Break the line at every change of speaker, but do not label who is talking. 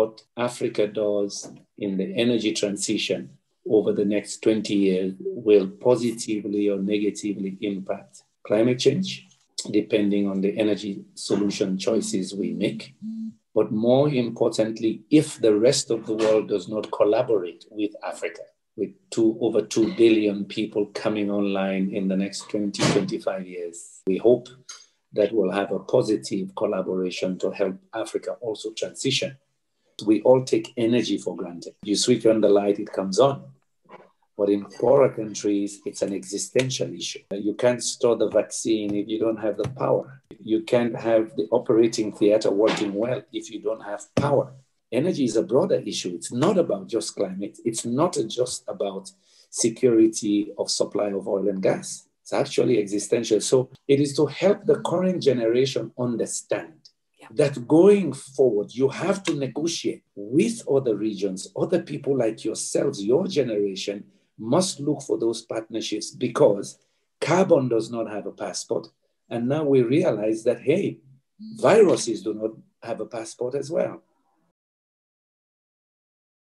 what Africa does in the energy transition over the next 20 years will positively or negatively impact climate change, depending on the energy solution choices we make. But more importantly, if the rest of the world does not collaborate with Africa, with two, over 2 billion people coming online in the next 20, 25 years, we hope that we'll have a positive collaboration to help Africa also transition. We all take energy for granted. You switch on the light, it comes on. But in poorer countries, it's an existential issue. You can't store the vaccine if you don't have the power. You can't have the operating theater working well if you don't have power. Energy is a broader issue. It's not about just climate, it's not just about security of supply of oil and gas. It's actually existential. So it is to help the current generation understand that going forward, you have to negotiate with other regions, other people like yourselves, your generation, must look for those partnerships because carbon does not have a passport. And now we realize that, hey, viruses do not have a passport as well.